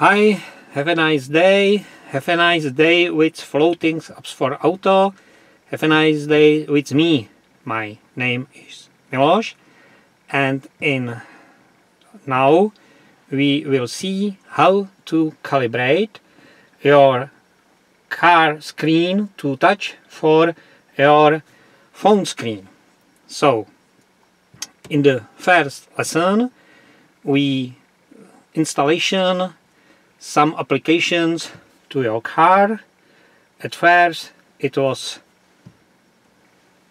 Hi, have a nice day. Have a nice day with floating apps for auto. Have a nice day with me. My name is Milos and in now we will see how to calibrate your car screen to touch for your phone screen. So in the first lesson we installation some applications to your car. At first it was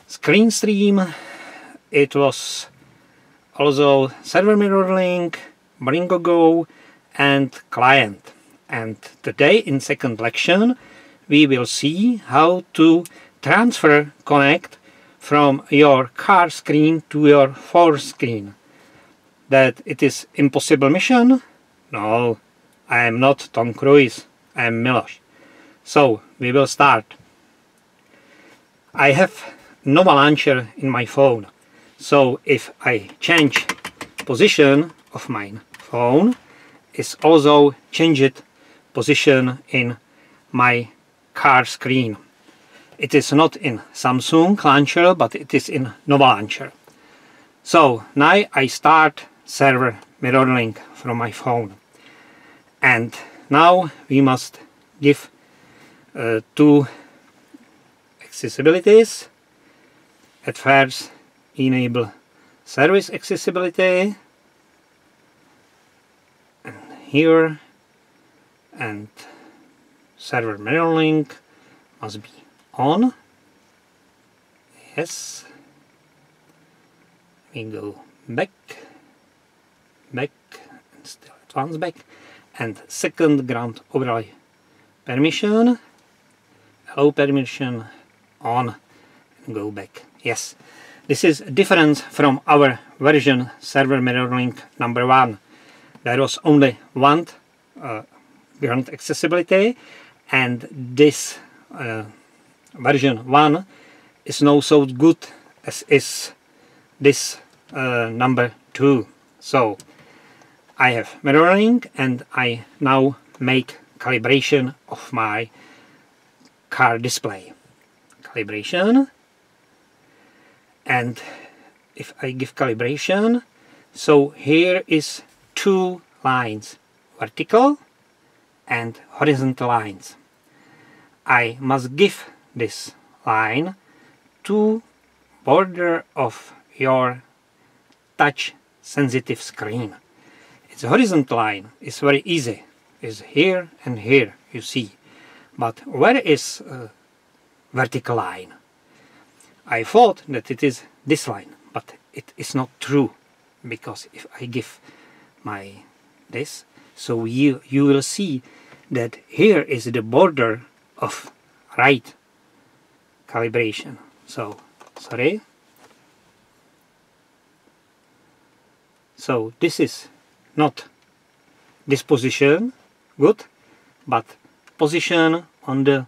screen stream, it was also server mirror link, Bringo Go and client. And today in second lection we will see how to transfer connect from your car screen to your phone screen. That it is impossible mission? No, I am not Tom Cruise, I am Milos. So, we will start. I have Nova Launcher in my phone. So, if I change position of my phone, is also changed position in my car screen. It is not in Samsung launcher, but it is in Nova launcher. So now I start server mirror link from my phone and now we must give uh, two accessibilities. At first enable service accessibility. And here and server mirror link must be on. Yes. We go back back and still advance back and second ground overlay permission. Allow permission on go back. Yes. This is different from our version server mirror link number one. There was only one uh, ground accessibility and this uh, version 1 is not so good as is this uh, number 2 so I have mirroring and I now make calibration of my car display. Calibration. And if I give calibration so here is two lines vertical and horizontal lines. I must give this line to border of your touch sensitive screen its horizontal line is very easy. Is here and here you see. But where is uh, vertical line? I thought that it is this line but it is not true. Because if I give my this so you you will see that here is the border of right calibration. So sorry. So this is not this position good but position on the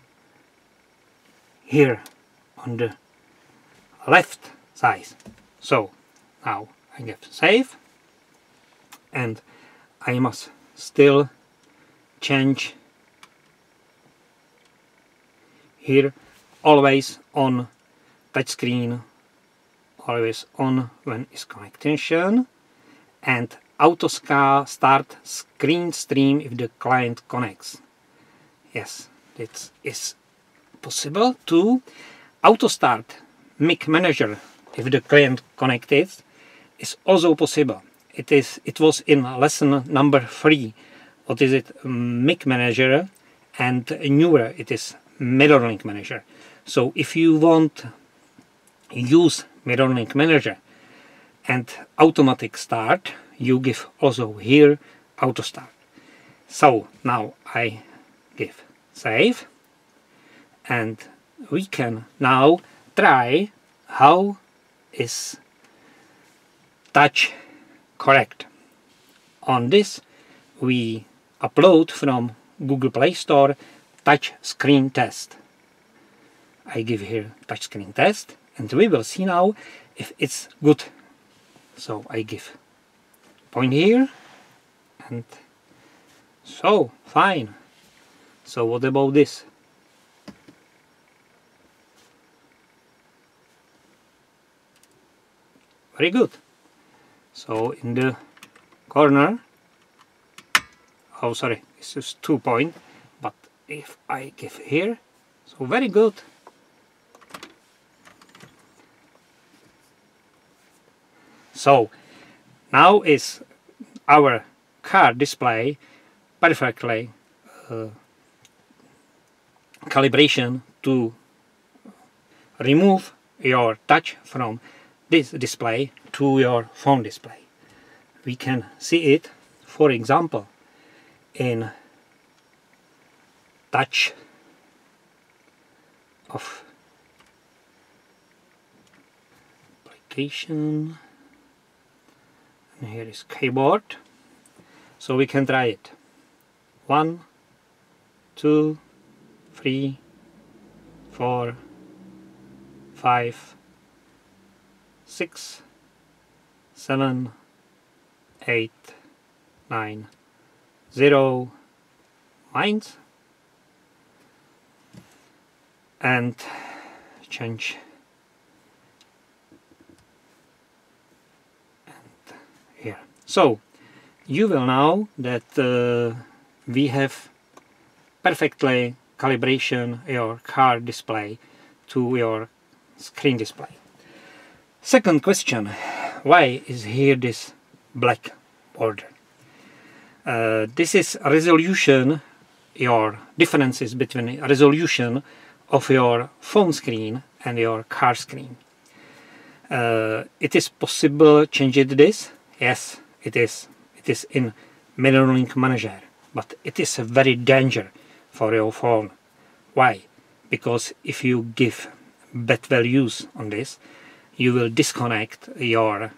here on the left side so now I get save and I must still change here always on touchscreen always on when is connection and auto start screen stream if the client connects. Yes it is possible to auto start mic manager if the client connected is also possible. It is it was in lesson number three. What is it? Mic manager and newer it is mirror link manager. So if you want use mirror link manager and automatic start you give also here auto start so now I give save and we can now try how is touch correct on this we upload from Google Play Store touch screen test. I give here touch screen test and we will see now if it's good. So I give point here. And so fine. So what about this? Very good. So in the corner oh sorry this is two point but if I give here so very good. So now is our card display perfectly uh, calibration to remove your touch from this display to your phone display. We can see it, for example, in touch of application here is keyboard. So we can try it. One two three four five six seven eight nine. Zero. Lines. And change and here so you will know that uh, we have perfectly calibration your car display to your screen display second question why is here this black border uh, this is resolution your differences between resolution of your phone screen and your car screen. Uh, it is possible change it this? Yes, it is. It is in MirrorLink Manager, but it is a very danger for your phone. Why? Because if you give bad values on this, you will disconnect your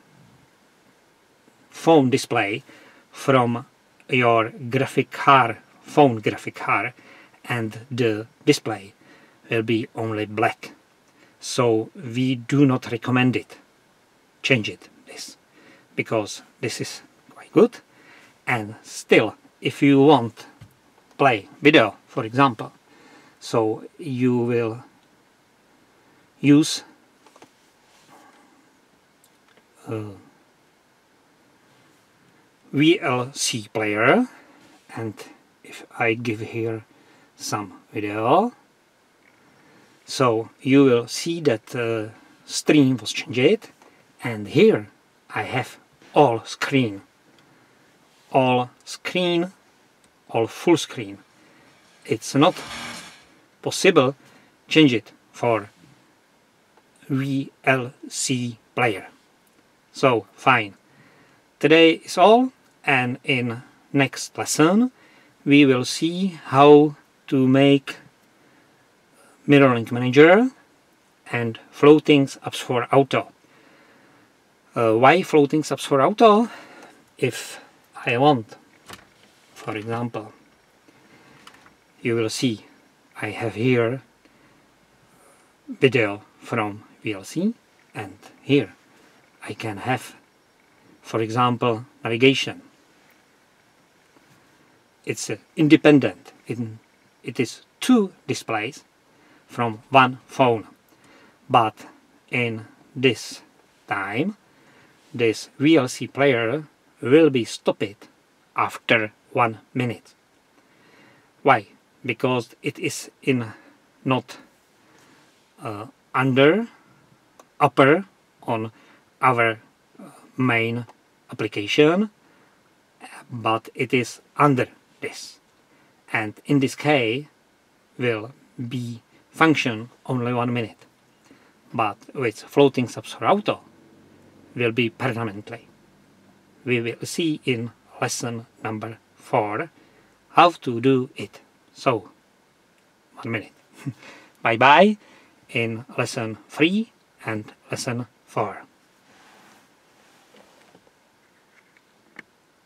phone display from your graphic card, phone graphic card, and the display will be only black so we do not recommend it change it because this is quite good. And still if you want play video for example so you will use uh, VLC player. And if I give here some video so you will see that uh, stream was changed. And here I have all screen. All screen all full screen. It's not possible change it for VLC player. So fine. Today is all and in next lesson we will see how to make MirrorLink Manager and floating apps for auto. Uh, why floating apps for auto? If I want, for example, you will see I have here video from VLC and here I can have for example navigation. It's uh, independent. In, it is two displays from one phone. But in this time this VLC player will be stopped after one minute. Why? Because it is in not uh, under upper on our uh, main application but it is under this. And in this case will be function only one minute, but with floating auto will be permanently. We will see in lesson number 4 how to do it. So, one minute. bye bye in lesson 3 and lesson 4.